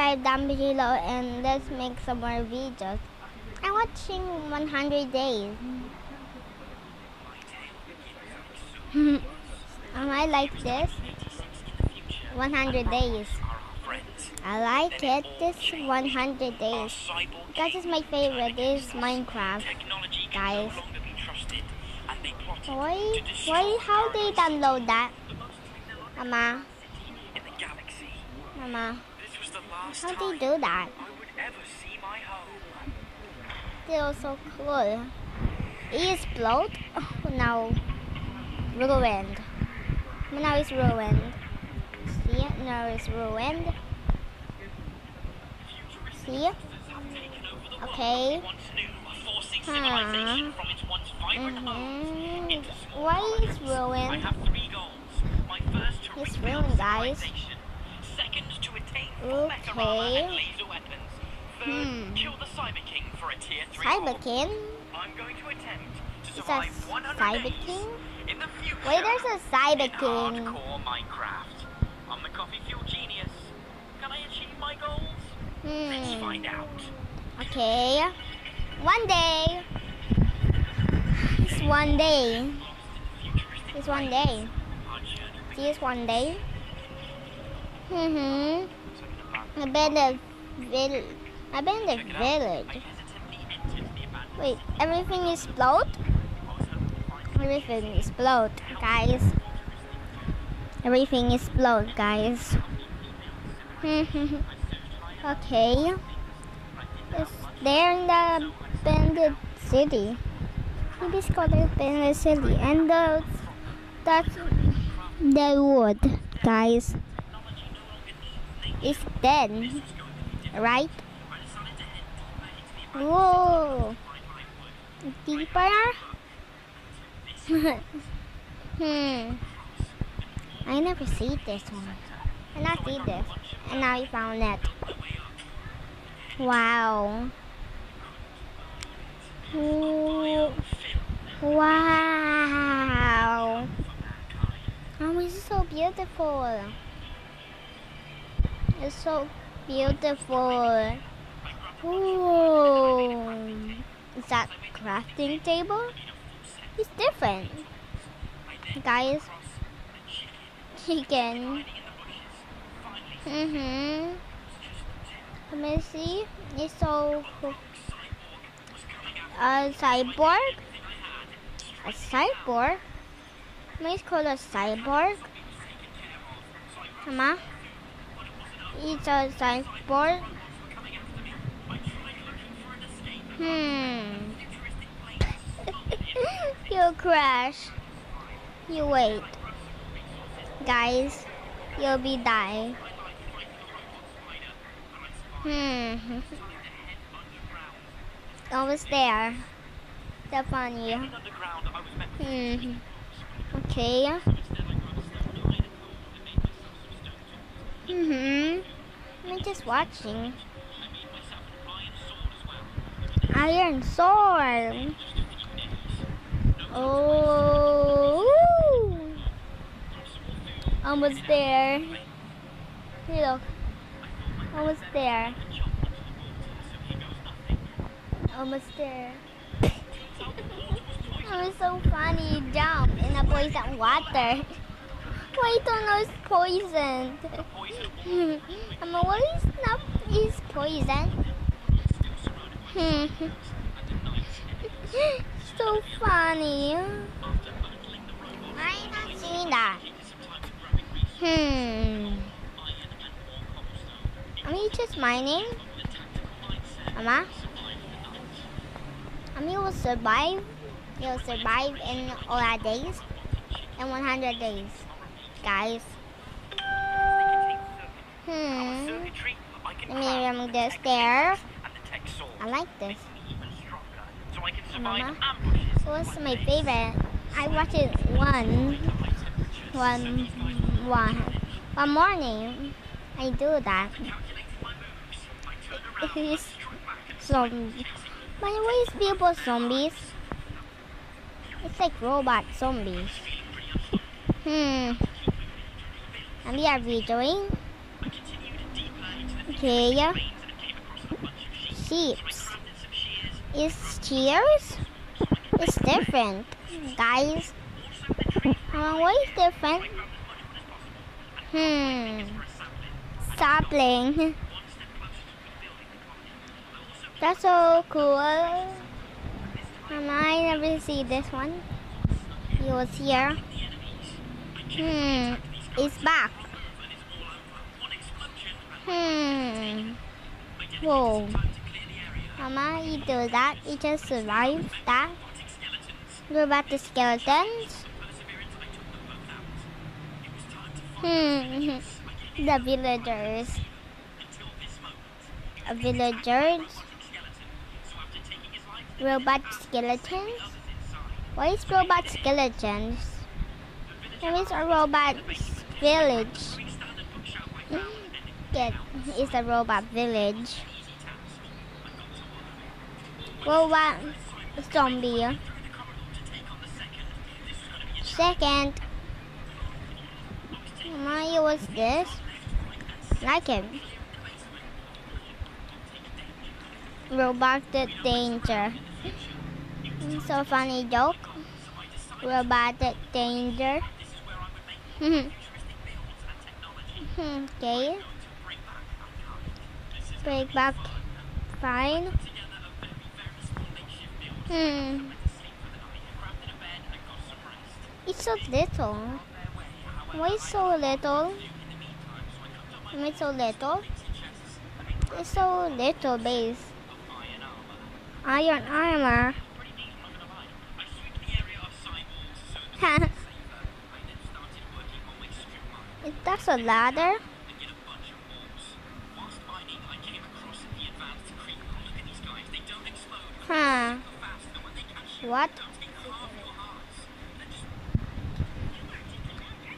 subscribe down below and let's make some more videos. I'm watching 100 days. um, I like this. 100 days. I like it. This 100 days. That is my favorite. This is Minecraft, guys. Why? Why? How they download that? Mama. Mama. How they do that? They're so cool. It explode. Oh, now ruined. Now it's ruined. See? Now it's ruined. See? Okay. Huh. Why is ruined? It's ruined, guys. Okay. Hmm. Cyber King? for a tier 3 Cyber King? I'm going to attempt to survive 100 Cyber King? in the future. Wait, there's a Cyber in King. hardcore Minecraft. I'm the coffee fuel genius. Can I achieve my goals? Let's Hmm. find out. Okay. One day. It's one day. It's one day. See, it's one day. Mm-hmm. I've been the vill- I've been the village. Wait, everything explode? Everything explode, guys. Everything explode, guys. okay. It's there in the bandit city. Maybe it's called the bandit city. And the, that's the wood, guys. It's dead. Right? Whoa. Deeper? hmm. I never see this one. I not see this. And now we found it. Wow. Ooh. Wow. Oh, it's so beautiful. It's so beautiful. Ooh. Is that crafting table? It's different. Guys. Chicken. Mm-hmm. Let me see. It's so a cyborg. A cyborg. Maybe it's called a cyborg. Mama. It's a cyborg. Hmm. You'll crash. You wait. Guys, you'll be die. Hmm. Almost there. Step on you. Hmm. Okay. Mm-hmm. I'm just watching. Iron sword. Oh. Almost there. Hey, look. Almost there. Almost there. It was so funny. Jump in a poison water. Know it's poisoned. I'm always not is poison. Hmm. so funny. Why not seeing that? Hmm. Are you just mining? Mama? I mean, will survive. You'll survive in all our days. In 100 days. Guys. Hmm. Let me remove the the stairs. and the tech sword. I like this. Stronger, so Mama? What's my favorite? I watched it one, one, one, one morning. I do that. It's zombie. By the way, it's people zombies. It's like robot zombies. Hmm. And we are videoing. Okay. Sheeps. Is cheers? It's different, guys. Uh, what is different? Hmm. Sapling. That's so cool. I never see this one. He was here. Hmm. It's back. Hmm. Whoa. Mama, you do that? You just survived that? What about the skeletons? Hmm. the villagers. Uh, villagers. Robot skeletons? What is robot skeletons? What is a robot village? Get is a robot village. Robot zombie. Second. Mario was this? Like him. Robot the danger. So funny joke. Robot the danger. okay. Break back. Fine. Hmm. It's so little. Why so little? Why so little? It's so little base. Iron armor. Is that a ladder? Huh. What?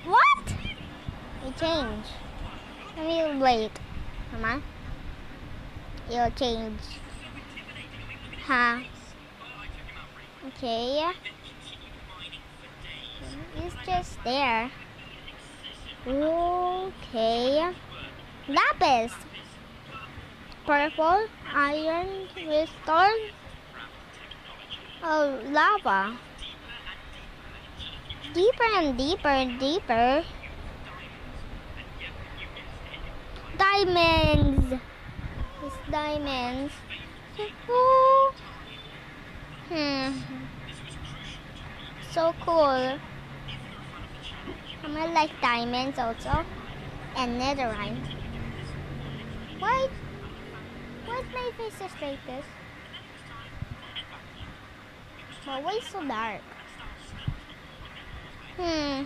What? It changed. Let me wait. Mama. It'll change. Huh. Okay. It's just there. Okay. Lapis. Purple. Iron. Redstone. Oh, lava. Deeper and deeper and deeper. Diamonds. It's diamonds. Ooh. Hmm. So cool. I'm gonna like diamonds also. And netherite. Why? Why's my face just like this? My way so dark. Hmm.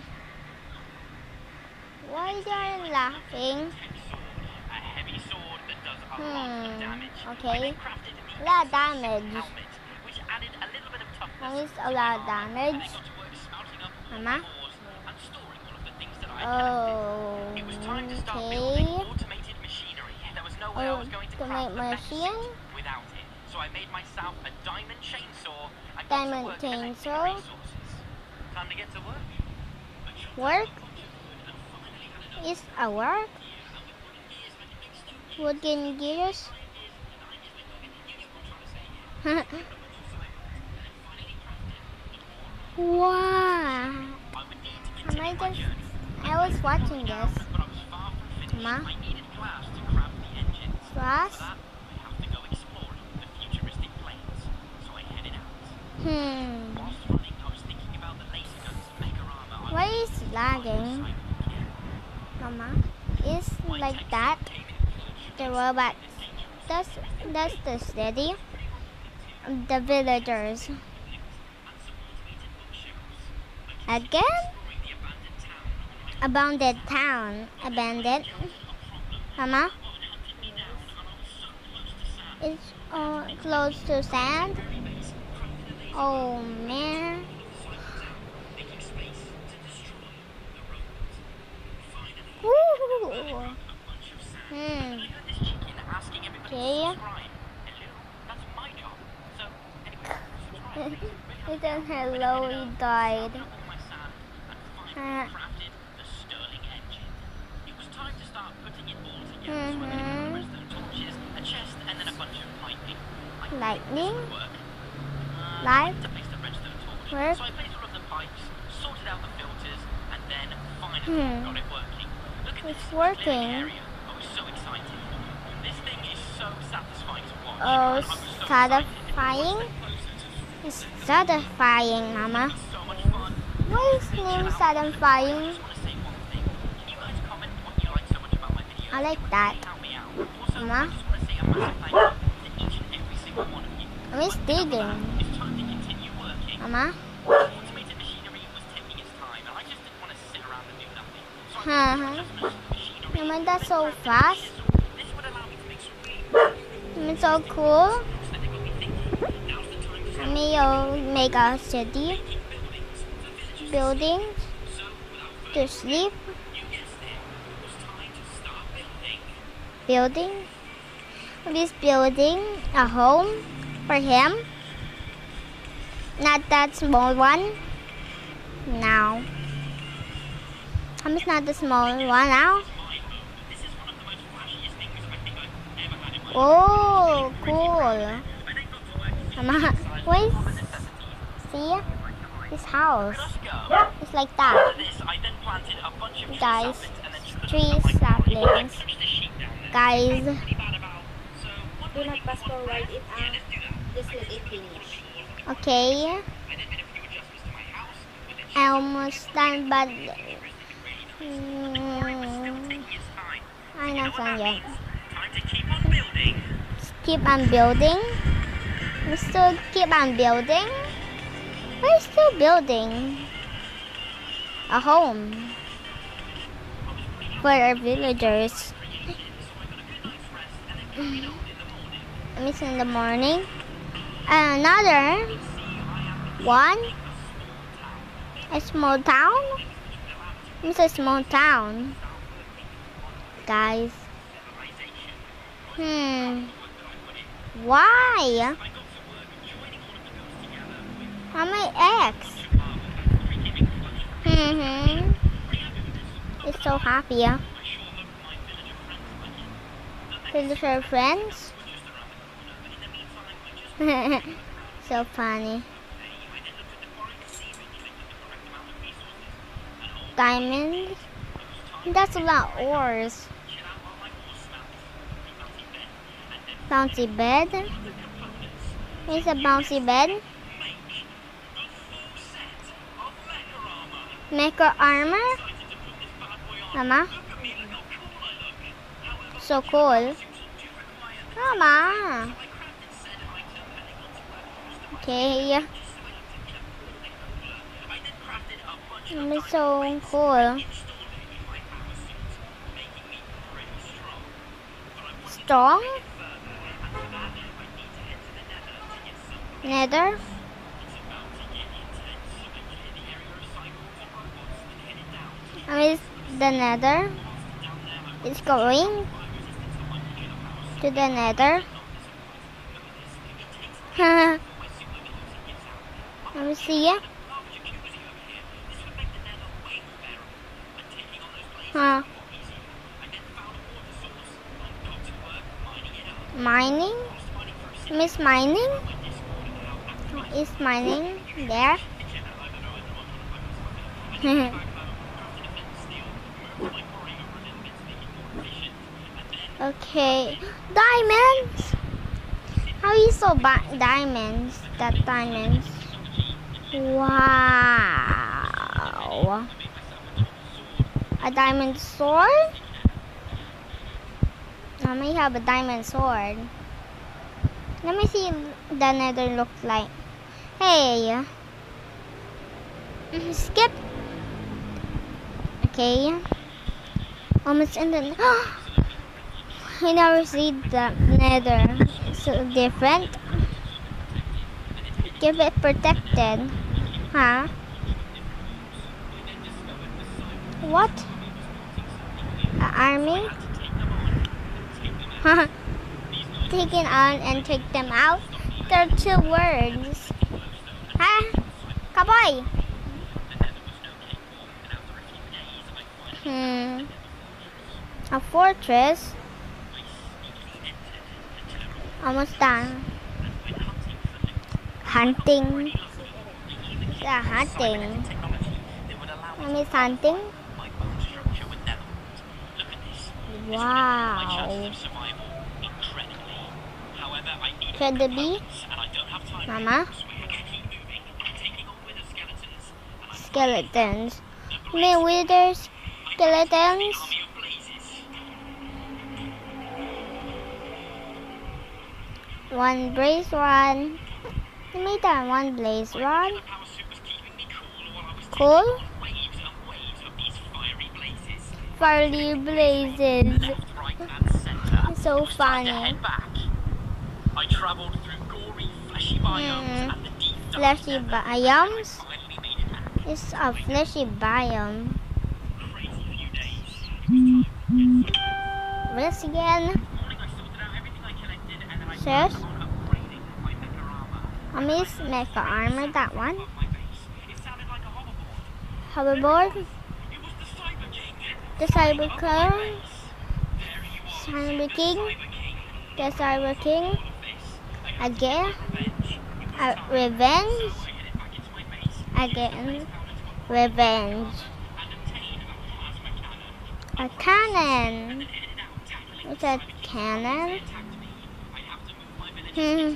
Why are you laughing? Hmm. Okay. A lot of damage. That is a lot of damage. Mama. Oh. It was time to start okay. Building automated machinery. There was no way oh, I was going to make machine. Without it, so I made myself a diamond chainsaw. and got to Diamond work chainsaw. resources. Time to get to work. Work is a work. Wooden gears. wow. Am I just? I was watching this. Ma? Out. Hmm. Why is lagging? Mama, is like that. The robot. That's that's the city. The villagers. Again? Abandoned town. Abandoned. Mama? It's uh, close to sand. Oh man. Hmm. Hello, he died. Uh. finally crafted the Stirling engine. It was time to start putting it all together so I could Mhm. encourage them to lightning, work. light, The place to register the torch. work. So I placed all of the pipes, sorted out the filters, and then finally Hmm. got it working. Look at It's this working. living area. I was so excited. This Um, thing is so satisfying to watch. Oh, and I was so satisfying? It's satisfying, Mama. excited. So much fun. Why is name satisfying? I just want to say thing. Can you guys comment what you like so much about my video? I like that. Help me out. Also, Mama? You. Miss digging. It's time to continue working. Mama? Automated machinery was taking its time, and I just didn't want to sit around and do nothing. So I some adjustments the machinery. Naman that's so fast. This would allow me to make some really It's so cool. moves that they got me thinking. Now's the time to start Maybe you'll uh, make a city, buildings. The villagers. buildings So, without to sleep, you guessed it, it was time to start building. building. This building a home for him. Not that small one. Now. Much not the small one now? In. Oh, cool. Mama, uh-huh. where's see this house? It's like that. Guys, just tree saplings. Guys, Do not think fast we okay. I I almost done, but mm, its time. I'm not done yet. Keep on building. We still keep on building. We're still building a home for our villagers. It's in the morning. Another one. A small town. It's a small town. Guys. Hmm. Why? How many eggs? Mm-hmm. It's so happy. huh? Villager friends. so funny. Diamonds. That's a lot of ores. Bouncy bed. It's a bouncy bed. Mecha armor. Mama. So cool. Mama. Okay. It's so cool. Strong? Nether? I the nether It's going to the nether. Let me see it. Huh. Mining? Miss Mining? Is mining there? okay. Diamonds! How you so diamonds? That diamonds. Wow. A diamond sword? I may have a diamond sword. Let me see the nether looks like. Hey. Mm, Skip. Okay. Almost in the. I never see the nether. So different. Give it protected. Huh? What? A army? Huh? Taken on and take them out? They're two words. Huh? Cowboy! Hmm. A fortress? Almost done hunting. They are hunting. I mean hunting. Wow. Could it be? Mama? Skeletons. me withers, skeletons? One brace one me down one, blaze, run. Cool? Fiery blazes. So funny. I traveled through gory, fleshy hmm. biomes. Fleshy biomes? It's a fleshy biome. This again. Serious? I'm going to make the armor that one. Hoverboard. The Cyber king. Cyber King. The Cyber King. Again. Revenge. Again. Revenge. A cannon. What's a cannon. Hmm.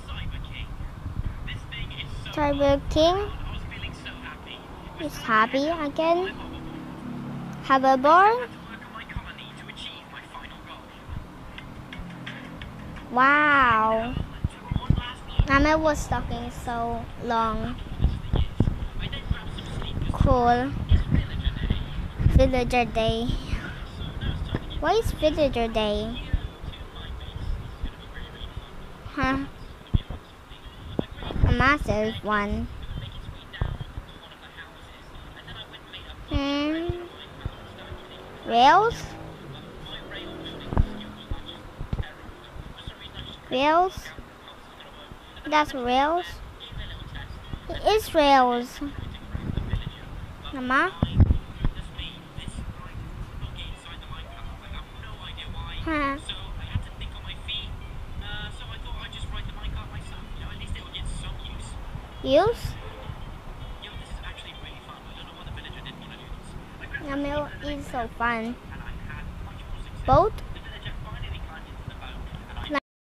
Tiger King is happy again. Have a Hoverboard. Wow. Mama was talking so long. Cool. Villager Day. What is Villager Day? massive one. Hmm. Rails? Rails? That's rails? It is rails. Mama? fun. Both